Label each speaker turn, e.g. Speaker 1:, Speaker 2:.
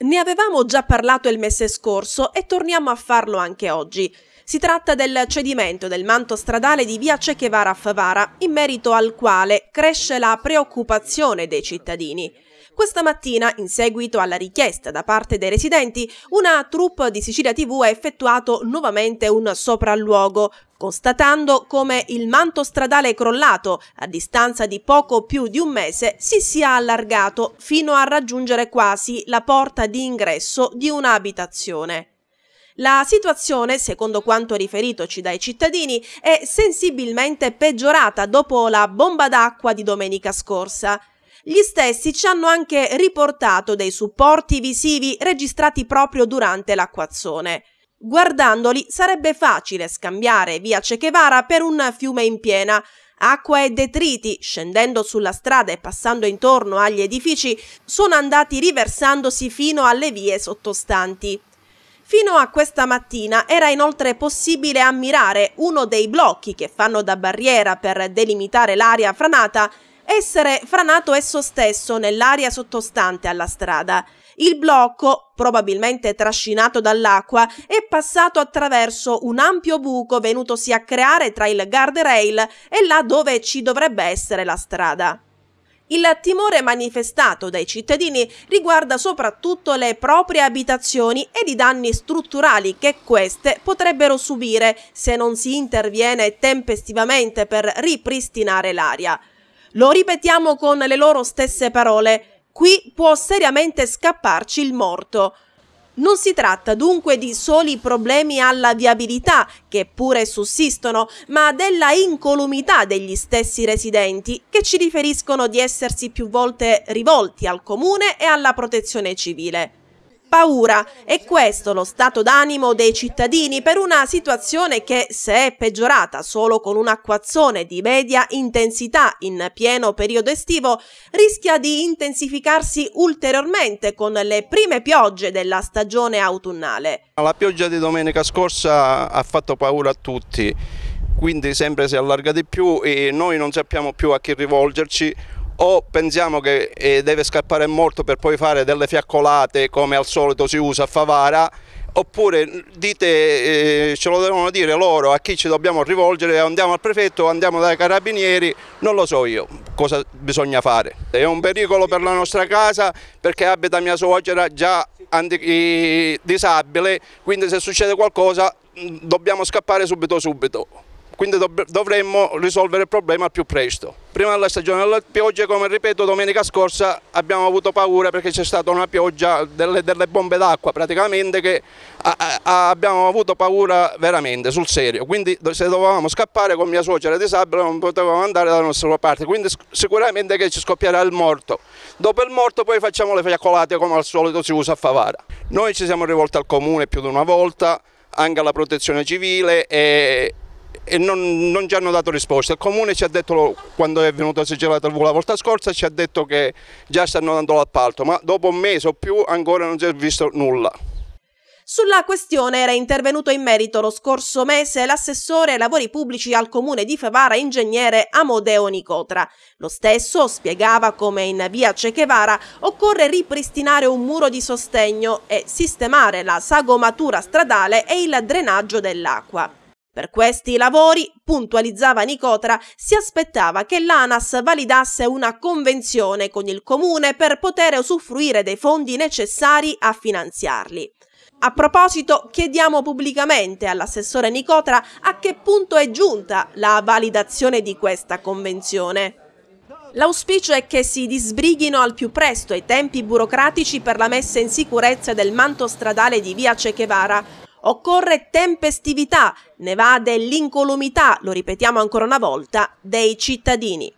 Speaker 1: Ne avevamo già parlato il mese scorso e torniamo a farlo anche oggi. Si tratta del cedimento del manto stradale di via Che Guevara a Favara, in merito al quale cresce la preoccupazione dei cittadini. Questa mattina, in seguito alla richiesta da parte dei residenti, una troupe di Sicilia TV ha effettuato nuovamente un sopralluogo, constatando come il manto stradale crollato, a distanza di poco più di un mese, si sia allargato fino a raggiungere quasi la porta di ingresso di un'abitazione. La situazione, secondo quanto riferitoci dai cittadini, è sensibilmente peggiorata dopo la bomba d'acqua di domenica scorsa. Gli stessi ci hanno anche riportato dei supporti visivi registrati proprio durante l'acquazzone. Guardandoli sarebbe facile scambiare via Cechevara per un fiume in piena. Acqua e detriti, scendendo sulla strada e passando intorno agli edifici, sono andati riversandosi fino alle vie sottostanti. Fino a questa mattina era inoltre possibile ammirare uno dei blocchi che fanno da barriera per delimitare l'area franata essere franato esso stesso nell'area sottostante alla strada. Il blocco, probabilmente trascinato dall'acqua, è passato attraverso un ampio buco venutosi a creare tra il guardrail e là dove ci dovrebbe essere la strada. Il timore manifestato dai cittadini riguarda soprattutto le proprie abitazioni ed i danni strutturali che queste potrebbero subire se non si interviene tempestivamente per ripristinare l'aria. Lo ripetiamo con le loro stesse parole. Qui può seriamente scapparci il morto. Non si tratta dunque di soli problemi alla viabilità, che pure sussistono, ma della incolumità degli stessi residenti, che ci riferiscono di essersi più volte rivolti al comune e alla protezione civile paura. È questo lo stato d'animo dei cittadini per una situazione che, se è peggiorata solo con un acquazzone di media intensità in pieno periodo estivo, rischia di intensificarsi ulteriormente con le prime piogge della stagione autunnale.
Speaker 2: La pioggia di domenica scorsa ha fatto paura a tutti, quindi sempre si allarga di più e noi non sappiamo più a chi rivolgerci o pensiamo che eh, deve scappare morto per poi fare delle fiaccolate come al solito si usa a Favara oppure dite, eh, ce lo devono dire loro a chi ci dobbiamo rivolgere, andiamo al prefetto, andiamo dai carabinieri, non lo so io cosa bisogna fare. È un pericolo per la nostra casa perché abita mia suocera già disabile, quindi se succede qualcosa dobbiamo scappare subito subito quindi dovremmo risolvere il problema al più presto. Prima della stagione delle piogge, come ripeto, domenica scorsa abbiamo avuto paura perché c'è stata una pioggia, delle, delle bombe d'acqua praticamente che a, a, abbiamo avuto paura veramente, sul serio. Quindi se dovevamo scappare con mia suocera disabile non potevamo andare dalla nostra parte, quindi sicuramente che ci scoppierà il morto. Dopo il morto poi facciamo le fiaccolate come al solito si usa a Favara. Noi ci siamo rivolti al comune più di una volta, anche alla protezione civile e e non, non, ci hanno dato risposta. Il comune ci ha detto, quando è venuto a sigillare la volta scorsa, ci ha detto che già stanno dando l'appalto, ma dopo un mese o più ancora non si è visto nulla.
Speaker 1: Sulla questione era intervenuto in merito lo scorso mese l'assessore ai lavori pubblici al comune di Favara, ingegnere Amodeo Nicotra. Lo stesso spiegava come in via Cechevara occorre ripristinare un muro di sostegno e sistemare la sagomatura stradale e il drenaggio dell'acqua. Per questi lavori, puntualizzava Nicotra, si aspettava che l'ANAS validasse una convenzione con il comune per poter usufruire dei fondi necessari a finanziarli. A proposito, chiediamo pubblicamente all'assessore Nicotra a che punto è giunta la validazione di questa convenzione. L'auspicio è che si disbrighino al più presto i tempi burocratici per la messa in sicurezza del manto stradale di via Cechevara, Occorre tempestività, ne va dell'incolumità, lo ripetiamo ancora una volta, dei cittadini.